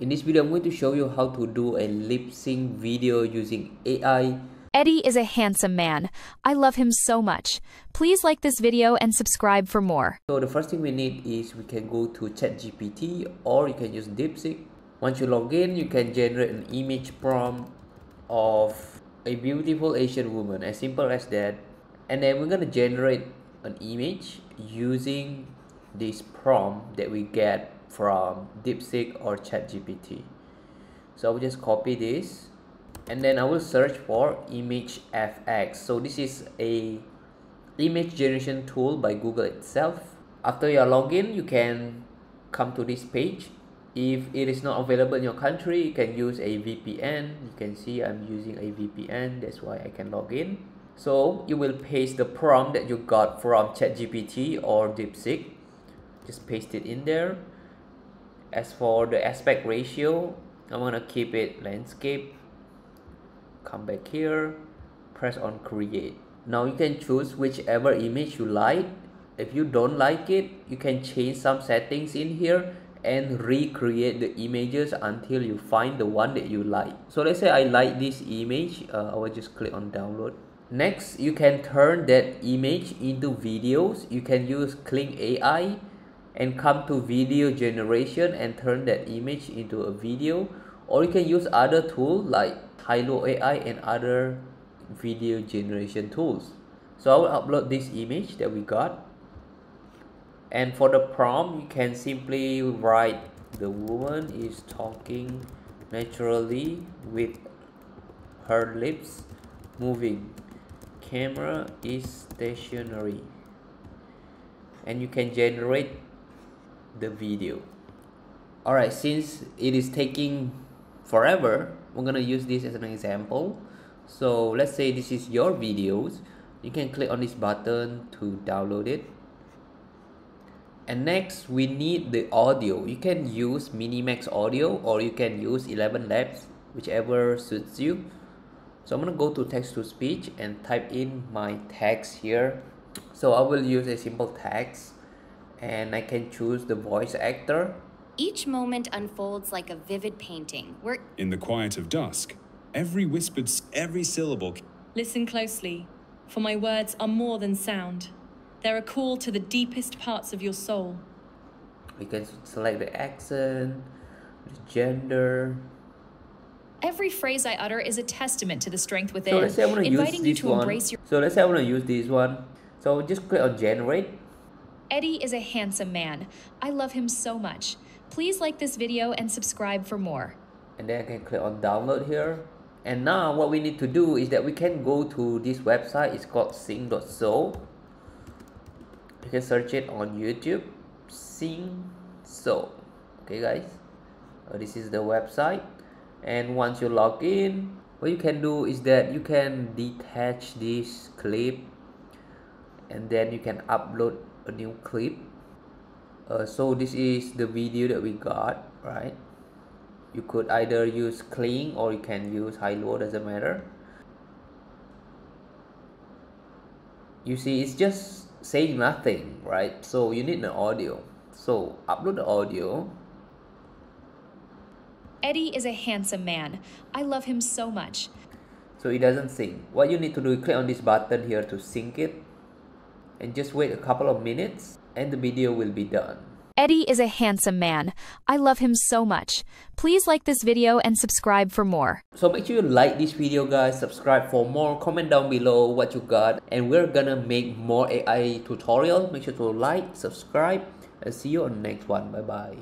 In this video, I'm going to show you how to do a lip sync video using AI. Edy is a handsome man. I love him so much. Please like this video and subscribe for more. So the first thing we need is we can go to ChatGPT or you can use DeepSeek. Once you log in, you can generate an image prompt of a beautiful Asian woman, as simple as that. And then we're gonna generate an image using this prompt that we get from DeepSeek or ChatGPT. So I will just copy this and then I will search for image FX. So this is a image generation tool by Google itself. After you are logged in, you can come to this page. If it is not available in your country, you can use a VPN. You can see I'm using a VPN, that's why I can log in. So you will paste the prompt that you got from ChatGPT or DeepSeek. Just paste it in there as for the aspect ratio I'm gonna keep it landscape come back here press on create. Now you can choose whichever image you like. If you don't like it you can change some settings in here and recreate the images until you find the one that you like. So let's say I like this image uh, I will just click on download. Next you can turn that image into videos. You can use Kling AI and come to video generation and turn that image into a video. Or you can use other tools like Hailuo AI and other video generation tools. So I will upload this image that we got. And for the prompt you can simply write the woman is talking naturally with her lips moving. Camera is stationary. And you can generate the video. Alright since it is taking forever we're gonna use this as an example. So let's say this is your videos. You can click on this button to download it. And next we need the audio. You can use Minimax audio or you can use ElevenLabs whichever suits you. So I'm gonna go to text to speech and type in my text here. So I will use a simple text and I can choose the voice actor. Each moment unfolds like a vivid painting. Where In the quiet of dusk, every whispered, every syllable. Listen closely, for my words are more than sound. They're a call to the deepest parts of your soul. We can select the accent, the gender. Every phrase I utter is a testament to the strength within, so let's say I want to inviting use you this to one. embrace your. So let's say I want to use this one. So just click on generate Edy is a handsome man. I love him so much. Please like this video and subscribe for more. And then I can click on download here. And now what we need to do is that we can go to this website. It's called sync.so. You can search it on YouTube. Sync so. Okay guys. Uh, this is the website. And once you log in, what you can do is that you can detach this clip and then you can upload a new clip. Uh, so this is the video that we got right? You could either use Kling or you can use Hailuo doesn't matter. You see it's just saying nothing right? So you need an audio. So upload the audio. Edy is a handsome man. I love him so much. So it doesn't sync. What you need to do is click on this button here to sync it and just wait a couple of minutes and the video will be done. Edy is a handsome man. I love him so much. Please like this video and subscribe for more. So make sure you like this video guys, subscribe for more, comment down below what you got and we're gonna make more AI tutorial. Make sure to like, subscribe and see you on the next one. Bye bye.